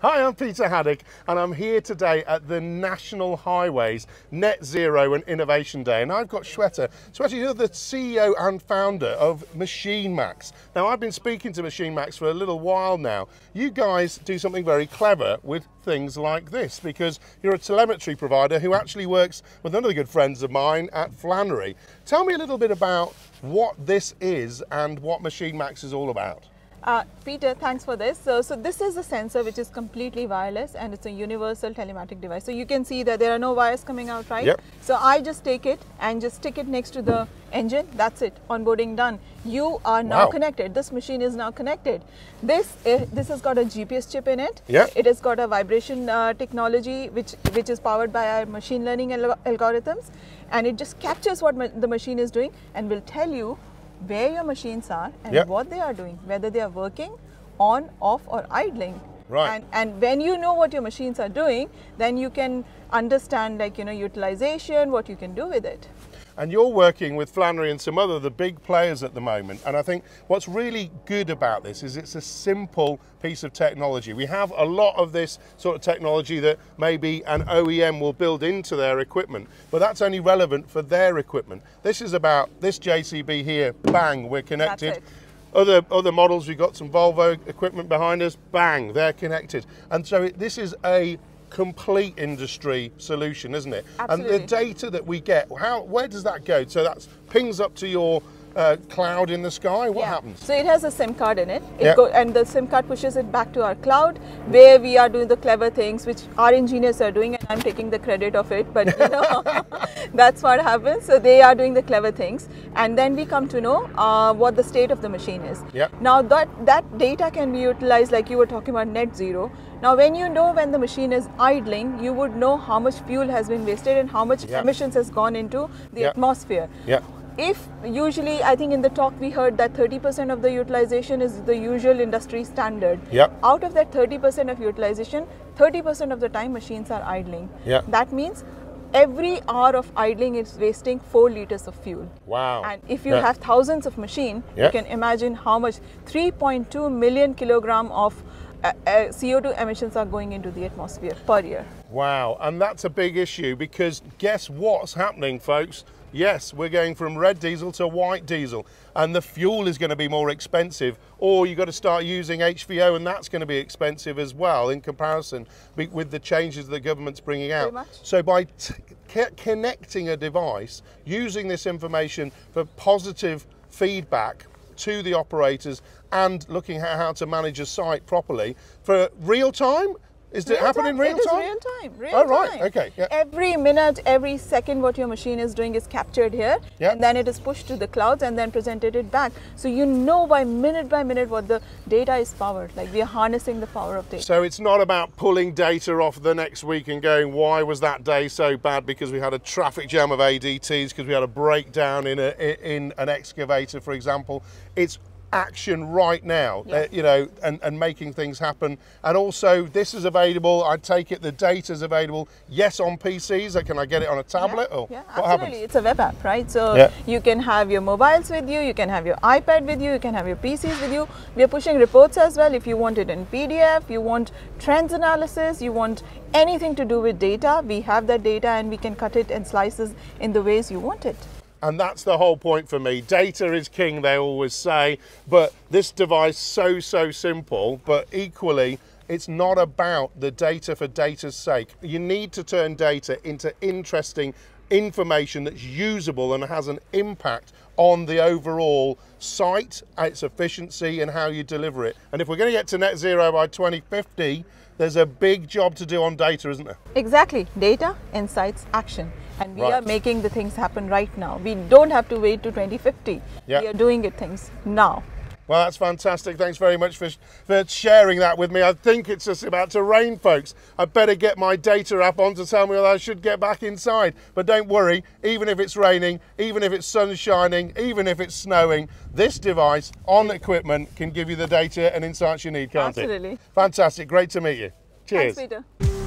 Hi, I'm Peter Haddock, and I'm here today at the National Highways Net Zero and Innovation Day. And I've got Shweta. Shweta, you're the CEO and founder of MachineMax. Now, I've been speaking to MachineMax for a little while now. You guys do something very clever with things like this because you're a telemetry provider who actually works with another good friends of mine at Flannery. Tell me a little bit about what this is and what MachineMax is all about. Uh, Peter, thanks for this. So, so this is a sensor which is completely wireless and it's a universal telematic device. So you can see that there are no wires coming out, right? Yep. So I just take it and just stick it next to the engine. That's it. Onboarding done. You are now Wow. connected. This machine is now connected. This uh, this has got a GPS chip in it. Yep. It has got a vibration uh, technology which which is powered by our machine learning al- algorithms, and it just captures what ma- the machine is doing and will tell you where your machines are and Yep. what they are doing, whether they are working, on, off, or idling. Right. And, and when you know what your machines are doing, then you can understand like you know utilization, what you can do with it. And you're working with Flannery and some other the big players at the moment. And I think what's really good about this is it's a simple piece of technology. We have a lot of this sort of technology that maybe an OEM will build into their equipment, but that's only relevant for their equipment. This is about this JCB here, bang, we're connected. Other other models, we've got some Volvo equipment behind us. Bang, they're connected. And so it, this is a complete industry solution, isn't it? And the data that we get, how where does that go? So that's pings up to your uh, cloud in the sky. What Yeah. happens? So it has a SIM card in it. it go, and the SIM card pushes it back to our cloud where we are doing the clever things which our engineers are doing and I'm taking the credit of it. But you know, that's what happens. So they are doing the clever things. And then we come to know uh, what the state of the machine is. Yeah. Now that, that data can be utilized like you were talking about net zero. Now when you know when the machine is idling, you would know how much fuel has been wasted and how much Yeah. emissions has gone into the atmosphere Yeah. If usually i think in the talk we heard that 30% of the utilization is the usual industry standard Yep. out of that 30% of utilization 30% of the time machines are idling Yeah. that means every hour of idling is wasting 4 liters of fuel Wow. and if you Yeah. have thousands of machine Yeah. you can imagine how much 3.2 million kilogram of Uh, uh, co2 emissions are going into the atmosphere per year Wow, and that's a big issue because guess what's happening, folks? Yes, we're going from red diesel to white diesel, and the fuel is going to be more expensive, or you've got to start using HVO, and that's going to be expensive as well in comparison with the changes the government's bringing out. So, by t- c- connecting a device, using this information for positive feedback to the operators, and looking at how to manage a site properly for real time. Is it happening in real It is time? real time. Real Oh, right. time. Okay, yeah. Every minute, every second, what your machine is doing is captured here, Yeah. and then it is pushed to the clouds and then presented it back. So you know by minute by minute what the data is powered. Like we are harnessing the power of data. So it's not about pulling data off the next week and going, why was that day so bad? Because we had a traffic jam of ADTs, because we had a breakdown in a in an excavator, for example. It's action right now, Yeah. uh, you know, and, and making things happen. And also, this is available. I take it the data is available. Yes, on PCs. Can I get it on a tablet? or yeah, what absolutely. happens? It's a web app, right? So Yeah. you can have your mobiles with you, you can have your iPad with you, you can have your PCs with you. We are pushing reports as well. If you want it in PDF, you want trends analysis, you want anything to do with data, we have that data and we can cut it and slices in the ways you want it. And that's the whole point for me. Data is king, they always say, but this device so so simple, but equally it's not about the data for data's sake. You need to turn data into interesting information that's usable and has an impact on the overall site, its efficiency and how you deliver it. And if we're going to get to net zero by 2050, there's a big job to do on data, isn't there? Exactly. Data, insights, action. And we Right. are making the things happen right now. We don't have to wait to 2050. Yeah. We are doing it things now. Well, that's fantastic. Thanks very much for, for sharing that with me. I think it's just about to rain, folks. I better get my data app on to tell me whether I should get back inside. But don't worry, even if it's raining, even if it's sun shining, even if it's snowing, this device on equipment can give you the data and insights you need, can't it? Absolutely. Fantastic. Great to meet you. Cheers. Thanks, Peter.